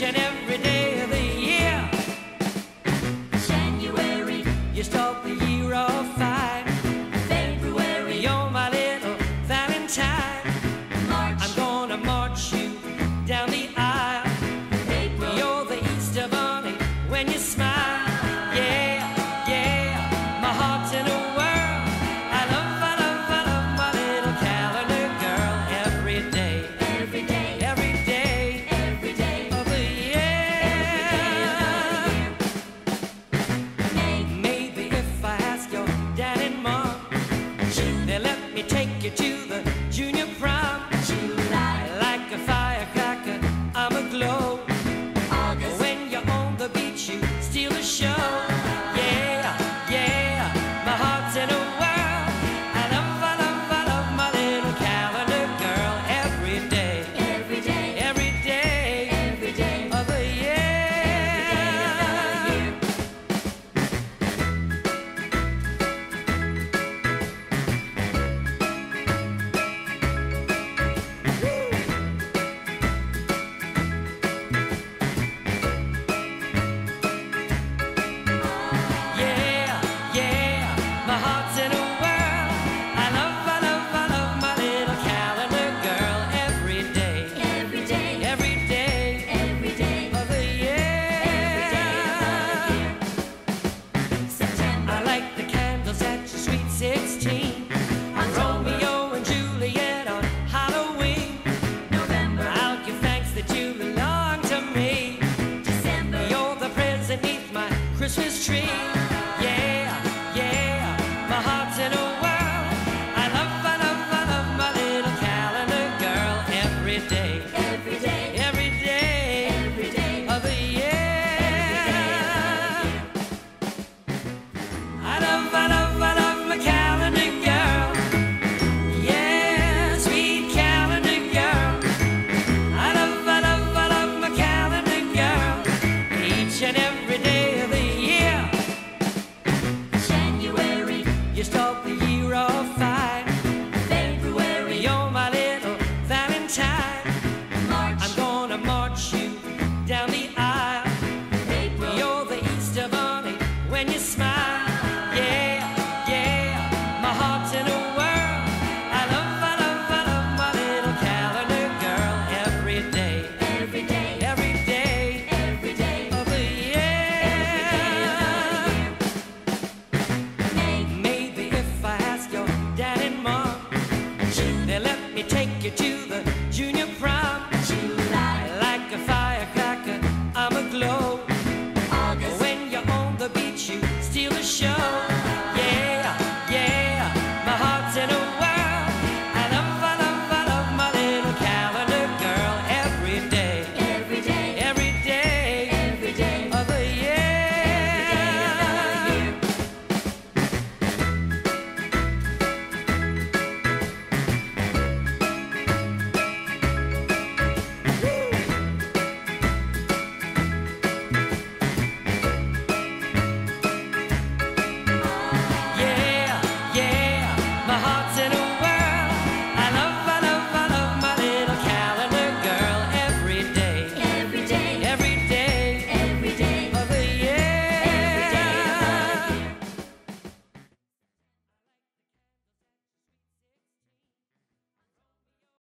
each and every day. Christmas tree. Show.